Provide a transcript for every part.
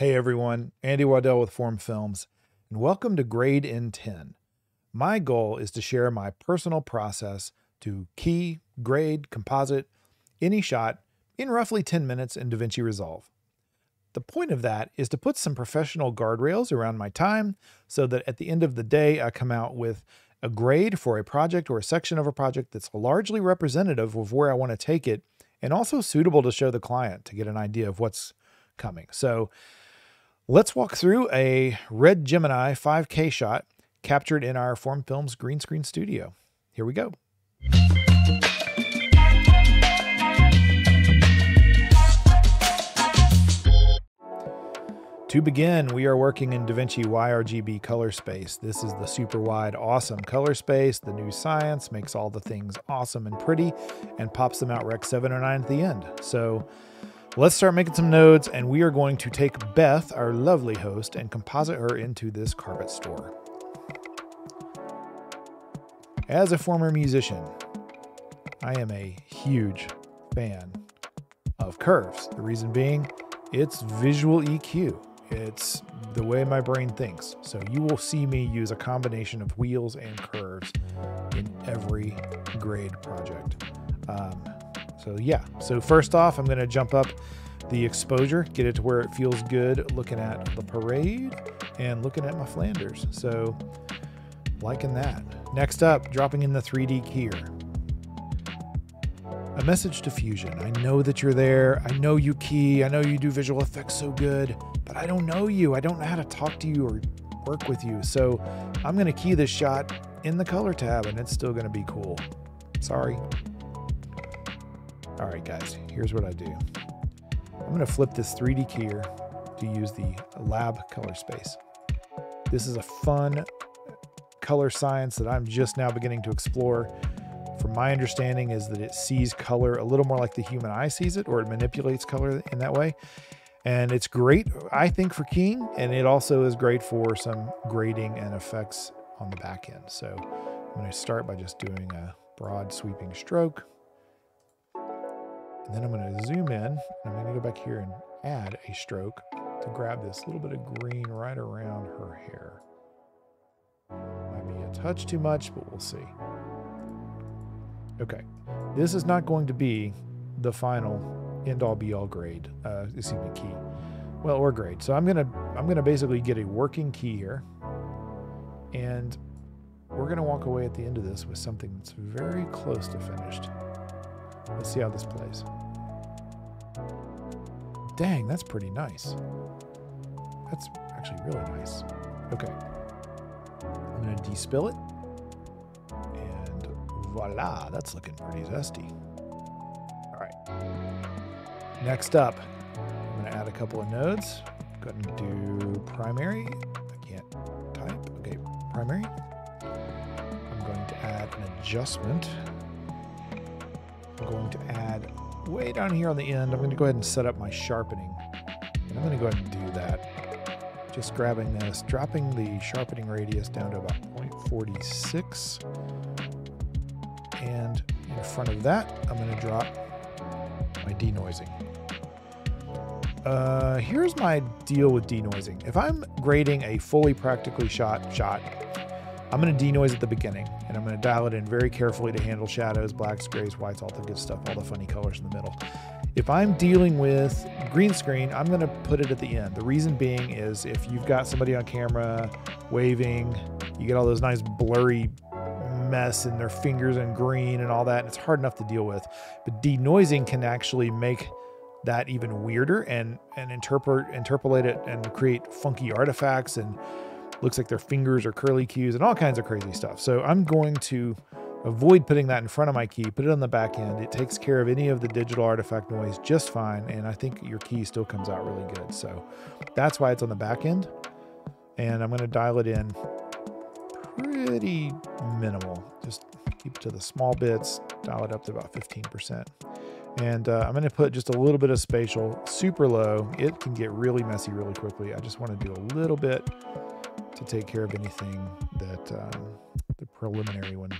Hey everyone, Andy Waddell with Form Films, and welcome to Grade in 10. My goal is to share my personal process to key, grade, composite, any shot in roughly 10 minutes in DaVinci Resolve. The point of that is to put some professional guardrails around my time so that at the end of the day, I come out with a grade for a project or a section of a project that's largely representative of where I want to take it and also suitable to show the client to get an idea of what's coming. So, Let's walk through a Red Gemini 5K shot captured in our Form Films green screen studio. Here we go. To begin, we are working in DaVinci YRGB color space. This is the super wide, awesome color space. The new science makes all the things awesome and pretty and pops them out Rec 709 at the end. So Let's start making some nodes, and we are going to take Beth, our lovely host, and composite her into this carpet store. As a former musician, I am a huge fan of curves. The reason being, it's visual EQ. It's the way my brain thinks. So you will see me use a combination of wheels and curves in every grade project. Um, so yeah, so first off, I'm gonna jump up the exposure, get it to where it feels good looking at the parade and looking at my Flanders. So liking that. Next up, dropping in the 3D keyer. A message to Fusion. I know that you're there. I know you key. I know you do visual effects so good, but I don't know you. I don't know how to talk to you or work with you. So I'm going to key this shot in the color tab and it's still going to be cool. Sorry. All right, guys, here's what I do. I'm going to flip this 3D keyer to use the lab color space. This is a fun color science that I'm just now beginning to explore. From my understanding is that it sees color a little more like the human eye sees it, or it manipulates color in that way. And it's great, I think, for keying, and it also is great for some grading and effects on the back end. So I'm to start by just doing a broad sweeping stroke. And then I'm going to zoom in. I'm going to go back here and add a stroke to grab this little bit of green right around her hair. Might be a touch too much, but we'll see. Okay, this is not going to be the final end-all be-all grade, uh, excuse me, key. Well, or grade. So I'm gonna I'm gonna basically get a working key here, and we're gonna walk away at the end of this with something that's very close to finished. Let's see how this plays. Dang, that's pretty nice. That's actually really nice. Okay. I'm going to despill it. And voila, that's looking pretty zesty. All right. Next up, I'm going to add a couple of nodes. Go ahead and do primary. I can't type. Okay, primary. I'm going to add an adjustment I'm going to add way down here on the end, I'm going to go ahead and set up my sharpening. And I'm going to go ahead and do that. Just grabbing this, dropping the sharpening radius down to about 0.46. And in front of that, I'm going to drop my denoising. Uh, here's my deal with denoising. If I'm grading a fully practically shot shot, I'm going to denoise at the beginning and I'm going to dial it in very carefully to handle shadows, blacks, grays, whites, all the good stuff, all the funny colors in the middle. If I'm dealing with green screen, I'm going to put it at the end. The reason being is if you've got somebody on camera waving, you get all those nice blurry mess in their fingers and green and all that, and it's hard enough to deal with. But denoising can actually make that even weirder and and interpret interpolate it and create funky artifacts and looks like their fingers are curly cues and all kinds of crazy stuff. So I'm going to avoid putting that in front of my key, put it on the back end. It takes care of any of the digital artifact noise just fine. And I think your key still comes out really good. So that's why it's on the back end. And I'm going to dial it in pretty minimal. Just keep it to the small bits, dial it up to about 15%. And uh, I'm going to put just a little bit of spatial, super low. It can get really messy really quickly. I just want to do a little bit to take care of anything that um, the preliminary one,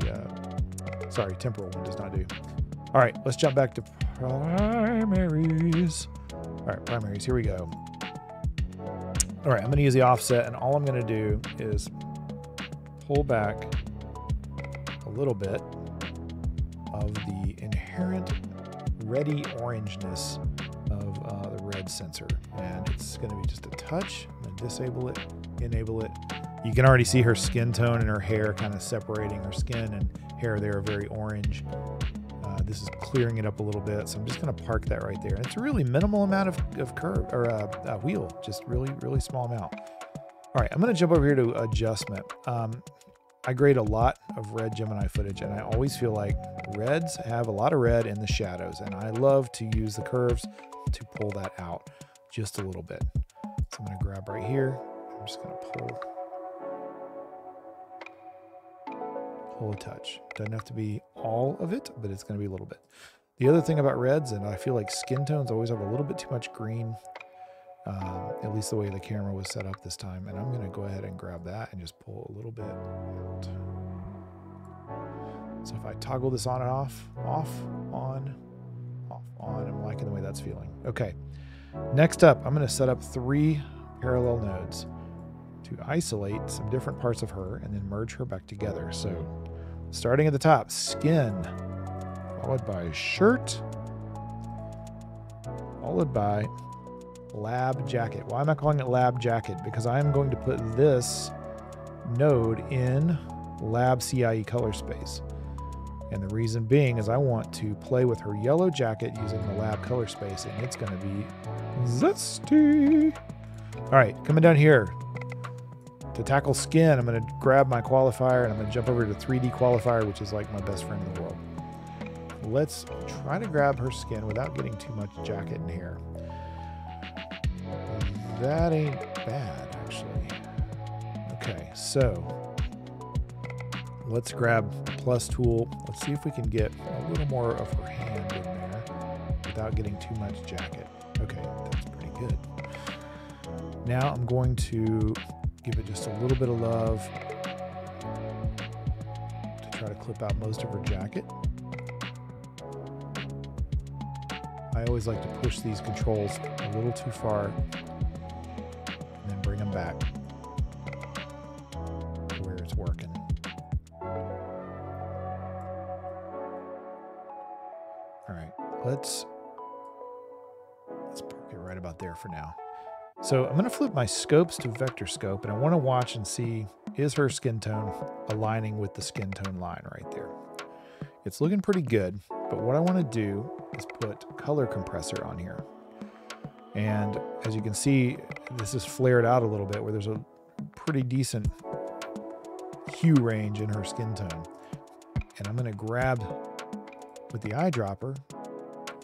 the uh, sorry, temporal one does not do. All right, let's jump back to primaries. All right, primaries, here we go. All right, I'm gonna use the offset and all I'm gonna do is pull back a little bit of the inherent ready orangeness of uh, the red sensor. And it's gonna be just a touch. I'm gonna disable it, enable it. You can already see her skin tone and her hair kind of separating her skin and hair there are very orange. Uh, this is clearing it up a little bit, so I'm just going to park that right there. It's a really minimal amount of, of curve or uh, uh, wheel, just really, really small amount. All right, I'm going to jump over here to adjustment. Um, I grade a lot of red Gemini footage, and I always feel like reds have a lot of red in the shadows, and I love to use the curves to pull that out just a little bit. So I'm going to grab right here. I'm just going to pull pull a touch. Doesn't have to be all of it, but it's going to be a little bit. The other thing about reds, and I feel like skin tones always have a little bit too much green, um, at least the way the camera was set up this time. And I'm going to go ahead and grab that and just pull a little bit out. So if I toggle this on and off, off, on, off, on, I'm liking the way that's feeling. Okay. Next up, I'm going to set up three parallel nodes to isolate some different parts of her and then merge her back together. So starting at the top, skin, followed by shirt, followed by lab jacket. Why am I calling it lab jacket? Because I'm going to put this node in lab CIE color space. And the reason being is I want to play with her yellow jacket using the lab color space, and it's going to be zesty. All right, coming down here, to tackle skin, I'm going to grab my qualifier and I'm going to jump over to 3D qualifier, which is like my best friend in the world. Let's try to grab her skin without getting too much jacket in here. That ain't bad, actually. Okay, so let's grab plus tool. Let's see if we can get a little more of her hand in there without getting too much jacket. Okay, that's pretty good. Now I'm going to give it just a little bit of love to try to clip out most of her jacket. I always like to push these controls a little too far and then bring them back to where it's working. All right, let's let's park it right about there for now. So I'm going to flip my scopes to vector scope and I want to watch and see is her skin tone aligning with the skin tone line right there. It's looking pretty good, but what I want to do is put color compressor on here. And as you can see, this is flared out a little bit where there's a pretty decent hue range in her skin tone. And I'm going to grab with the eyedropper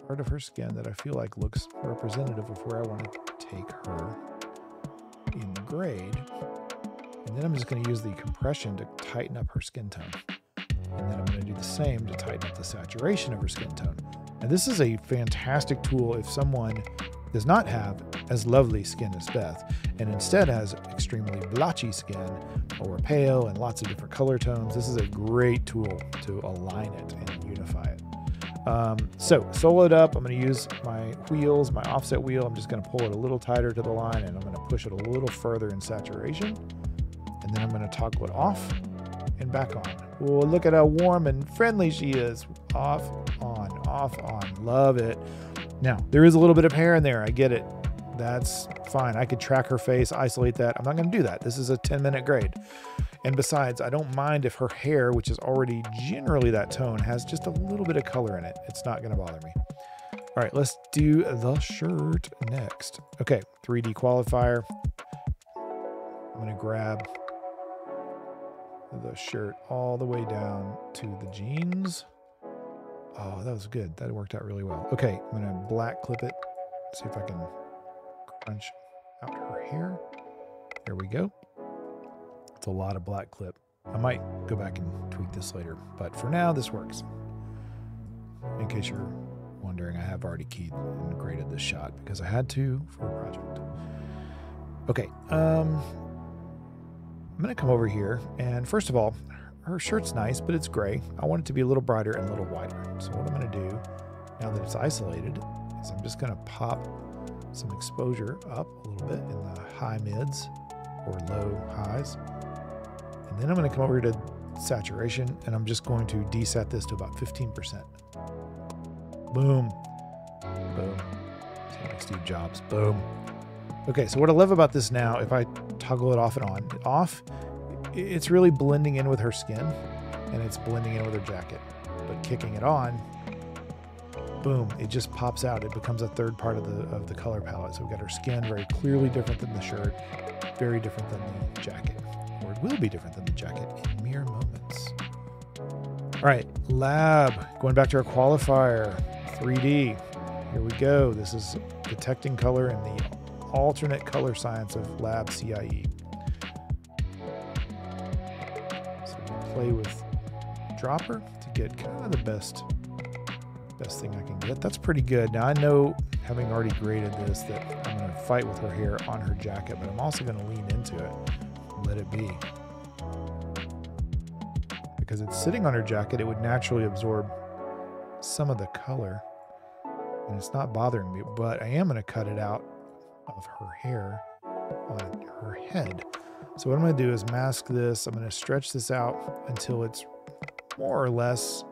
part of her skin that I feel like looks representative of where I want to take her in the grade. And then I'm just going to use the compression to tighten up her skin tone. And then I'm going to do the same to tighten up the saturation of her skin tone. And this is a fantastic tool if someone does not have as lovely skin as Beth and instead has extremely blotchy skin or pale and lots of different color tones. This is a great tool to align it and unify it. Um, so soloed up, I'm going to use my wheels, my offset wheel. I'm just going to pull it a little tighter to the line and I'm going to push it a little further in saturation. And then I'm going to toggle it off and back on. Oh, look at how warm and friendly she is. Off, on, off, on. Love it. Now, there is a little bit of hair in there. I get it. That's fine. I could track her face, isolate that. I'm not going to do that. This is a 10 minute grade. And besides, I don't mind if her hair, which is already generally that tone, has just a little bit of color in it. It's not going to bother me. All right, let's do the shirt next. Okay, 3D qualifier. I'm going to grab the shirt all the way down to the jeans. Oh, that was good. That worked out really well. Okay, I'm going to black clip it. See if I can crunch out her hair. There we go. A lot of black clip. I might go back and tweak this later, but for now, this works. In case you're wondering, I have already keyed and graded this shot because I had to for a project. Okay, um, I'm gonna come over here, and first of all, her shirt's nice, but it's gray. I want it to be a little brighter and a little wider. So what I'm gonna do, now that it's isolated, is I'm just gonna pop some exposure up a little bit in the high mids or low highs. Then I'm going to come over to saturation and I'm just going to deset this to about 15%. Boom. Boom. like Steve Jobs. Boom. Okay, so what I love about this now, if I toggle it off and on, off, it's really blending in with her skin and it's blending in with her jacket. But kicking it on, boom, it just pops out. It becomes a third part of the of the color palette. So we've got her skin very clearly different than the shirt, very different than the jacket. It will be different than the jacket in mere moments. All right, lab. Going back to our qualifier, 3D. Here we go. This is detecting color in the alternate color science of lab CIE. So we play with dropper to get kind of the best best thing I can get. That's pretty good. Now I know, having already graded this, that I'm going to fight with her hair on her jacket, but I'm also going to lean into it let it be. Because it's sitting on her jacket, it would naturally absorb some of the color. And it's not bothering me, but I am going to cut it out of her hair on her head. So what I'm going to do is mask this. I'm going to stretch this out until it's more or less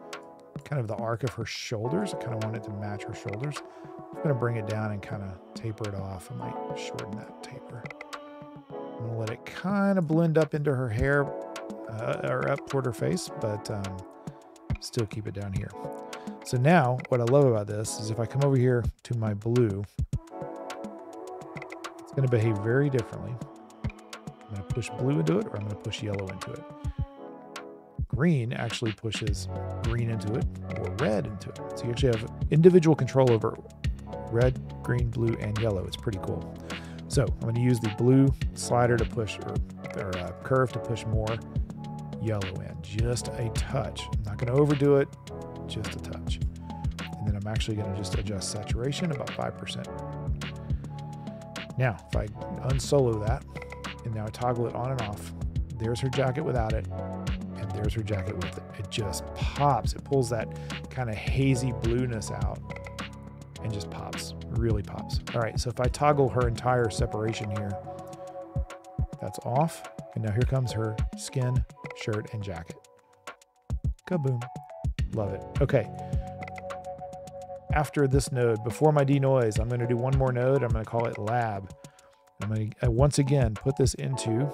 kind of the arc of her shoulders. I kind of want it to match her shoulders. I'm going to bring it down and kind of taper it off. I might shorten that taper. To let it kind of blend up into her hair uh, or up toward her face, but um, still keep it down here. So now what I love about this is if I come over here to my blue, it's going to behave very differently. I'm going to push blue into it or I'm going to push yellow into it green actually pushes green into it or red into it. So you actually have individual control over red, green, blue, and yellow. It's pretty cool. So I'm going to use the blue slider to push or, or uh, curve to push more yellow in, just a touch. I'm not going to overdo it, just a touch. And then I'm actually going to just adjust saturation about 5%. Now, if I unsolo that and now I toggle it on and off, there's her jacket without it and there's her jacket with it. It just pops. It pulls that kind of hazy blueness out and just pops. Really pops. All right, so if I toggle her entire separation here, that's off. And now here comes her skin, shirt, and jacket. Kaboom. Love it. Okay. After this node, before my denoise, I'm going to do one more node. I'm going to call it lab. I'm going to uh, once again put this into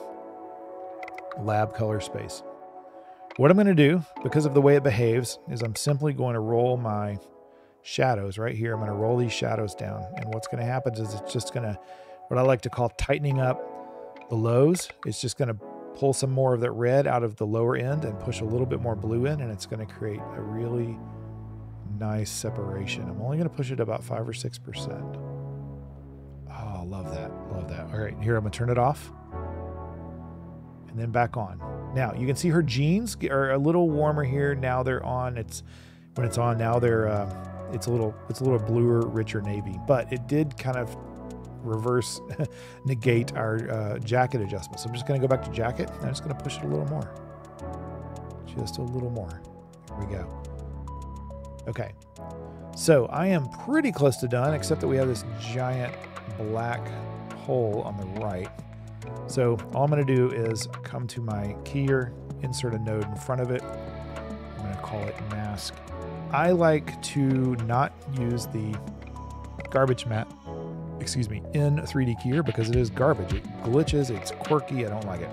lab color space. What I'm going to do, because of the way it behaves, is I'm simply going to roll my shadows right here. I'm going to roll these shadows down. And what's going to happen is it's just going to, what I like to call tightening up the lows. It's just going to pull some more of that red out of the lower end and push a little bit more blue in. And it's going to create a really nice separation. I'm only going to push it about five or 6%. Oh, love that. Love that. All right, here I'm going to turn it off and then back on. Now you can see her jeans are a little warmer here. Now they're on. It's when it's on now they're uh, it's a little it's a little bluer, richer navy. But it did kind of reverse negate our uh, jacket adjustment. So I'm just going to go back to jacket. and I'm just going to push it a little more, just a little more. Here we go. Okay, so I am pretty close to done, except that we have this giant black hole on the right. So all I'm going to do is come to my keyer, insert a node in front of it. Going to call it mask. I like to not use the garbage matte, excuse me, in 3D keyer because it is garbage. It glitches, it's quirky, I don't like it.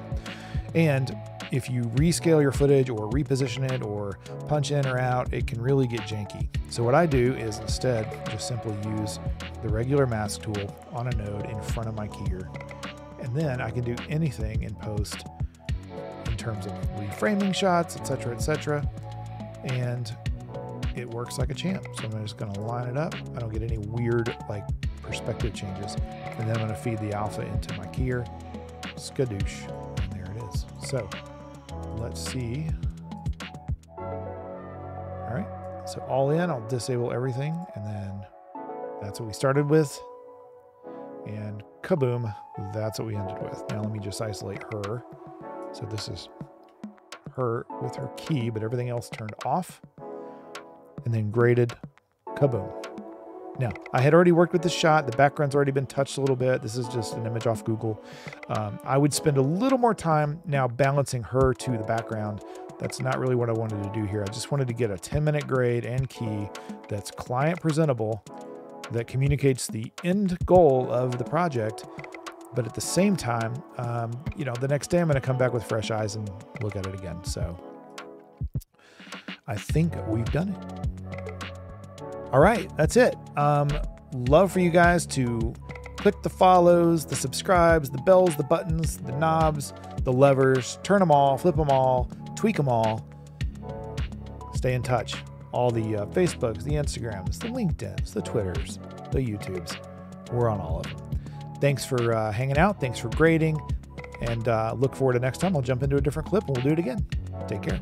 And if you rescale your footage or reposition it or punch in or out, it can really get janky. So what I do is instead just simply use the regular mask tool on a node in front of my keyer and then I can do anything in post in terms of reframing shots, etc., etc. And it works like a champ. So I'm just going to line it up. I don't get any weird like perspective changes. And then I'm going to feed the alpha into my keyer. Skadoosh. And there it is. So let's see. All right. So all in, I'll disable everything. And then that's what we started with. And kaboom, that's what we ended with. Now let me just isolate her. So this is her with her key, but everything else turned off. And then graded, kaboom. Now, I had already worked with the shot. The background's already been touched a little bit. This is just an image off Google. Um, I would spend a little more time now balancing her to the background. That's not really what I wanted to do here. I just wanted to get a 10 minute grade and key that's client presentable, that communicates the end goal of the project. But at the same time, um, you know, the next day I'm going to come back with fresh eyes and look at it again. So I think we've done it. All right, that's it. Um, love for you guys to click the follows, the subscribes, the bells, the buttons, the knobs, the levers, turn them all, flip them all, tweak them all. Stay in touch. All the uh, Facebooks, the Instagrams, the LinkedIn's, the Twitters, the YouTubes. We're on all of them. Thanks for uh, hanging out. Thanks for grading. And uh, look forward to next time. I'll jump into a different clip and we'll do it again. Take care.